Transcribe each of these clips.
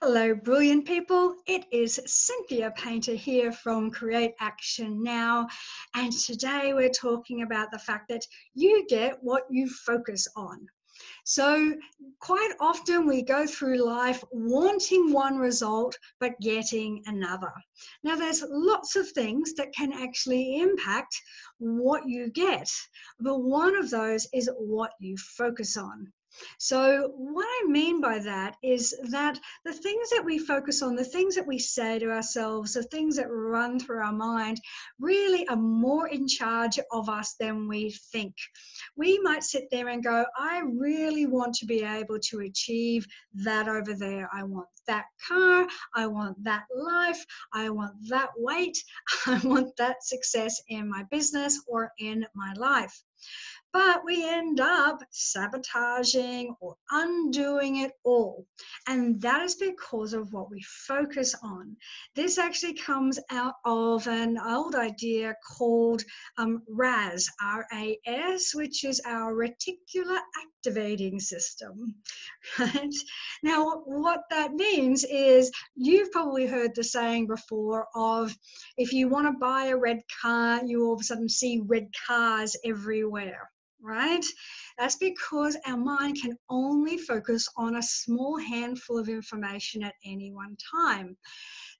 Hello, brilliant people. It is Cynthia Painter here from Create Action Now. And today we're talking about the fact that you get what you focus on. So, quite often we go through life wanting one result but getting another. Now, there's lots of things that can actually impact what you get, but one of those is what you focus on. So, what I mean by that is that the things that we focus on, the things that we say to ourselves, the things that run through our mind, really are more in charge of us than we think. We might sit there and go, I really want to be able to achieve that over there. I want that car. I want that life. I want that weight. I want that success in my business or in my life but we end up sabotaging or undoing it all. And that is because of what we focus on. This actually comes out of an old idea called um, RAS, R A S, which is our reticular activating system. Right? Now, what that means is you've probably heard the saying before of if you want to buy a red car, you all of a sudden see red cars everywhere right? That's because our mind can only focus on a small handful of information at any one time.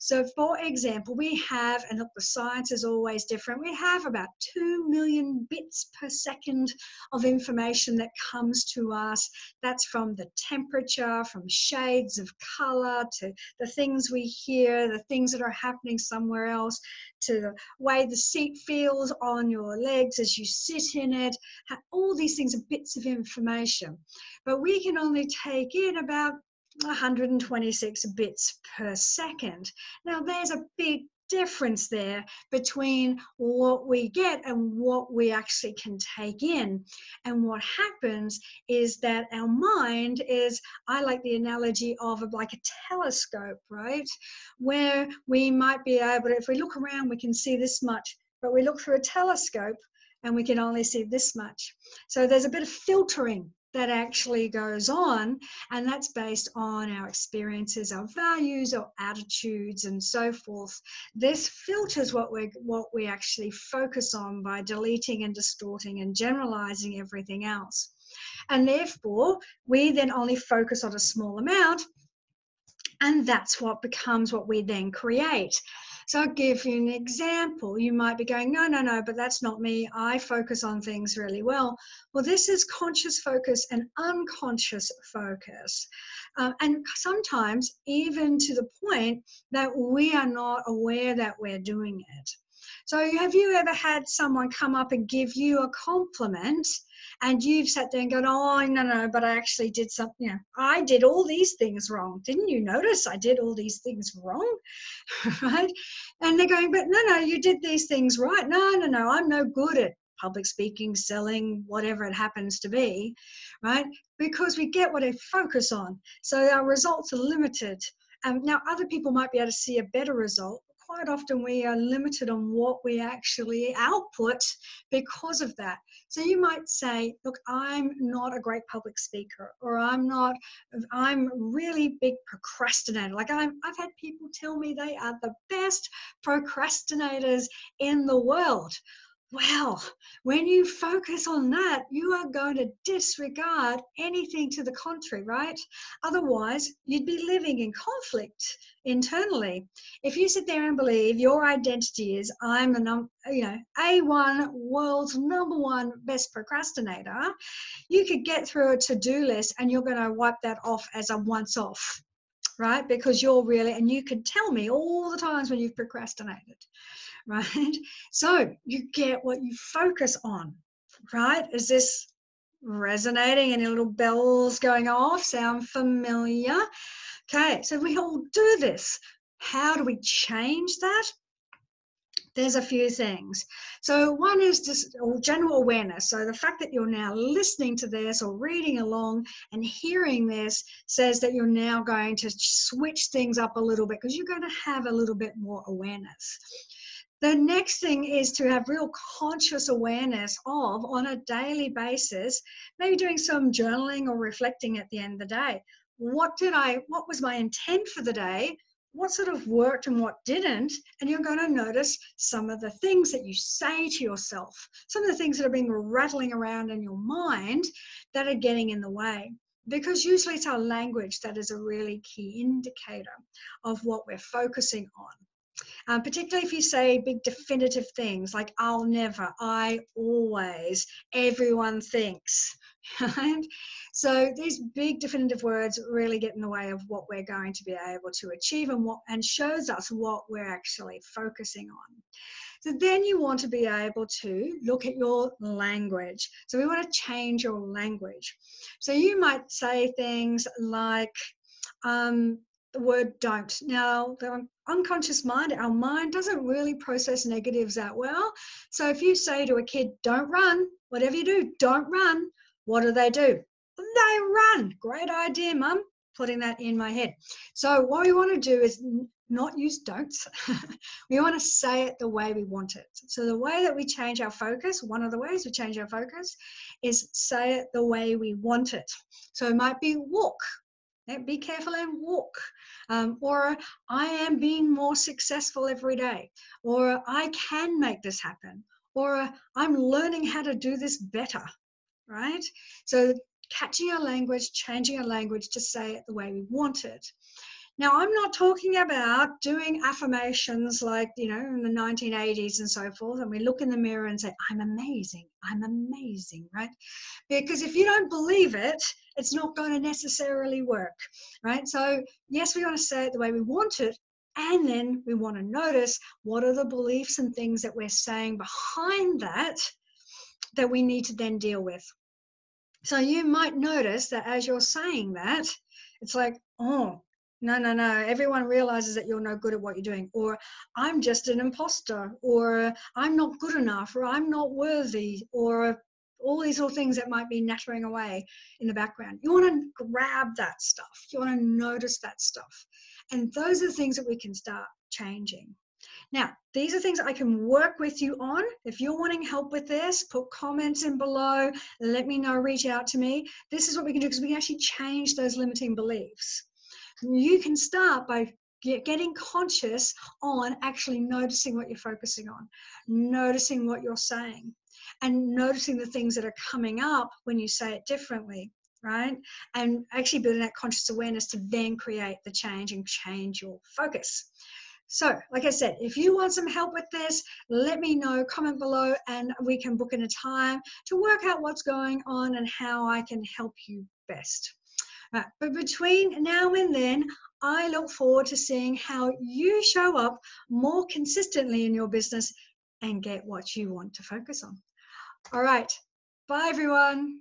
So, for example, we have, and look, the science is always different, we have about 2 million bits per second of information that comes to us. That's from the temperature, from shades of color, to the things we hear, the things that are happening somewhere else, to the way the seat feels on your legs as you sit in it. All these things are bits of information. But we can only take in about 126 bits per second. Now, there's a big difference there between what we get and what we actually can take in. And what happens is that our mind is, I like the analogy of like a telescope, right? Where we might be able to, if we look around, we can see this much, but we look through a telescope and we can only see this much. So there's a bit of filtering that actually goes on and that's based on our experiences our values our attitudes and so forth. This filters what we what we actually focus on by deleting and distorting and generalizing everything else. And therefore we then only focus on a small amount and that's what becomes what we then create so I'll give you an example. You might be going, no, no, no, but that's not me. I focus on things really well. Well, this is conscious focus and unconscious focus. Uh, and sometimes even to the point that we are not aware that we're doing it. So, have you ever had someone come up and give you a compliment and you've sat there and gone, oh, no, no, but I actually did something, you know, I did all these things wrong. Didn't you notice I did all these things wrong? right? And they're going, but no, no, you did these things right. No, no, no, I'm no good at public speaking, selling, whatever it happens to be, right? Because we get what they focus on. So our results are limited. Um, now, other people might be able to see a better result, quite often we are limited on what we actually output because of that. So you might say, look, I'm not a great public speaker, or I'm not, I'm really big procrastinator. Like I'm, I've had people tell me they are the best procrastinators in the world. Well, when you focus on that, you are going to disregard anything to the contrary, right? Otherwise, you'd be living in conflict internally. If you sit there and believe your identity is I'm the num you know A1 world's number one best procrastinator, you could get through a to-do list and you're going to wipe that off as a once off, right? Because you're really and you can tell me all the times when you've procrastinated right? So you get what you focus on, right? Is this resonating? Any little bells going off? Sound familiar? Okay, so we all do this. How do we change that? There's a few things. So, one is just general awareness. So, the fact that you're now listening to this or reading along and hearing this says that you're now going to switch things up a little bit because you're going to have a little bit more awareness. The next thing is to have real conscious awareness of, on a daily basis, maybe doing some journaling or reflecting at the end of the day. what did I, what was my intent for the day? What sort of worked and what didn't? And you're going to notice some of the things that you say to yourself, some of the things that are being rattling around in your mind that are getting in the way because usually it's our language that is a really key indicator of what we're focusing on. Um, particularly if you say big definitive things like I'll never, I always, everyone thinks? So these big definitive words really get in the way of what we're going to be able to achieve and what and shows us what we're actually focusing on. So then you want to be able to look at your language. So we want to change your language. So you might say things like um, the word don't. Now, unconscious mind, our mind doesn't really process negatives that well. So if you say to a kid, don't run, whatever you do, don't run, what do they do? They run. Great idea, mum. Putting that in my head. So what we want to do is not use don'ts. we want to say it the way we want it. So the way that we change our focus, one of the ways we change our focus is say it the way we want it. So it might be walk. Be careful and walk. Um, or I am being more successful every day. Or I can make this happen. Or I'm learning how to do this better. Right? So catching our language, changing our language to say it the way we want it. Now, I'm not talking about doing affirmations like, you know, in the 1980s and so forth, and we look in the mirror and say, I'm amazing, I'm amazing, right? Because if you don't believe it, it's not going to necessarily work, right? So, yes, we want to say it the way we want it, and then we want to notice what are the beliefs and things that we're saying behind that that we need to then deal with. So, you might notice that as you're saying that, it's like, oh, no, no, no. Everyone realizes that you're no good at what you're doing, or I'm just an imposter, or I'm not good enough, or I'm not worthy, or all these little things that might be nattering away in the background. You want to grab that stuff. You want to notice that stuff. And those are the things that we can start changing. Now, these are things I can work with you on. If you're wanting help with this, put comments in below. Let me know, reach out to me. This is what we can do because we can actually change those limiting beliefs you can start by get, getting conscious on actually noticing what you're focusing on, noticing what you're saying, and noticing the things that are coming up when you say it differently right? And actually building that conscious awareness to then create the change and change your focus. So, like I said, if you want some help with this, let me know, comment below, and we can book in a time to work out what's going on and how I can help you best. Right. But between now and then, I look forward to seeing how you show up more consistently in your business and get what you want to focus on. All right. Bye, everyone.